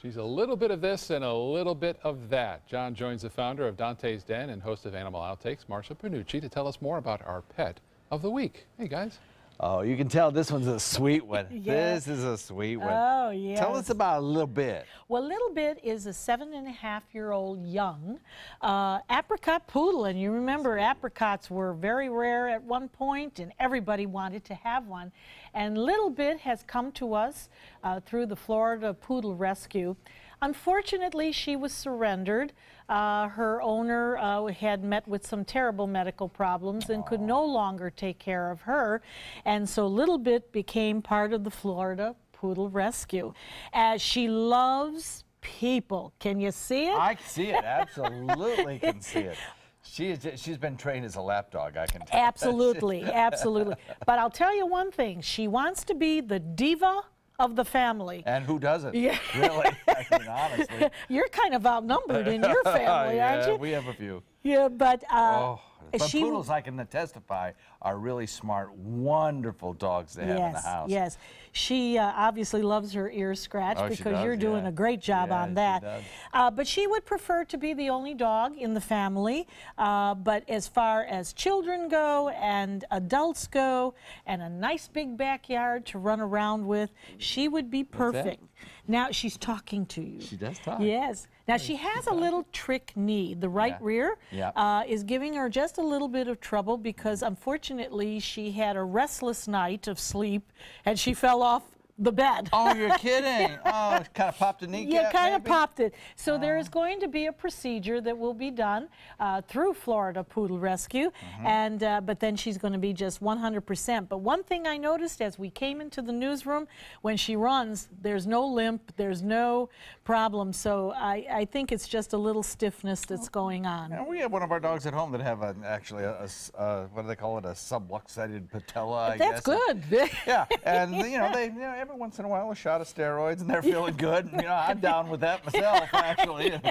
She's a little bit of this and a little bit of that. John joins the founder of Dante's Den and host of Animal Outtakes, Marsha Panucci, to tell us more about our pet of the week. Hey, guys. Oh, you can tell this one's a sweet one. Yes. This is a sweet one. Oh, yes. Tell us about a little bit. Well, Little Bit is a seven and a half year old young uh, apricot poodle. And you remember apricots were very rare at one point, and everybody wanted to have one. And Little Bit has come to us uh, through the Florida Poodle Rescue. Unfortunately, she was surrendered. Uh, her owner uh, had met with some terrible medical problems and could no longer take care of her. And so Little Bit became part of the Florida Poodle Rescue. As she loves people. Can you see it? I can see it. Absolutely can see it. She is, she's been trained as a lap dog, I can tell. Absolutely, absolutely. But I'll tell you one thing. She wants to be the diva of the family. And who doesn't? Yeah. Really? I mean, honestly. You're kind of outnumbered in your family, yeah, aren't you? we have a few. Yeah, but uh, Oh, but she poodles, I can testify, are really smart, wonderful dogs to have in the yes, house. yes. She uh, obviously loves her ear scratched Oh, because does, you're doing yeah. a great job Yeah, on she that. does. Uh, but she would prefer to be the only dog in the family. Uh, but as far as children go and adults go, and a nice big backyard to run around with, she would be perfect. Now she's talking to you. She does talk. Yes. Now she has a little trick knee. The right Yeah. rear uh, is giving her just a little bit of trouble because unfortunately she had a restless night of sleep and she fell off the bed. Oh, you're kidding. Oh, it kind of popped a kneecap. Yeah, kind of popped it. So there is going to be a procedure that will be done uh, through Florida Poodle Rescue, Mm-hmm. and uh, but then she's going to be just 100%. But one thing I noticed as we came into the newsroom, when she runs, there's no limp, there's no problem. So I, I think it's just a little stiffness that's going on. And we have one of our dogs at home that have a, actually a, a uh, what do they call it, a subluxated patella, I That's guess. good. Yeah, and you know they you know, every once in a while a shot of steroids and they're feeling good. And, you know I'm down with that myself actually.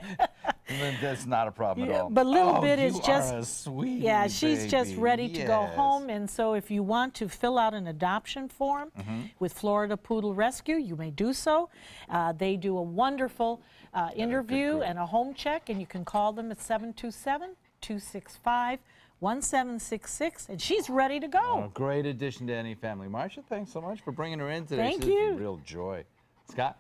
And That's not a problem at all. but Little oh, Bit is just- are a sweet Yeah, she's just baby. ready to go home. And so if you want to fill out an adoption form Mm-hmm. with Florida Poodle Rescue, you may do so. Uh, they do a wonderful uh, interview and a home check, and you can call them at 727 265 1766, and she's ready to Oh, go. great addition to any family. Marcia, thanks so much for bringing her in today. Thank This is a you. real joy. Scott?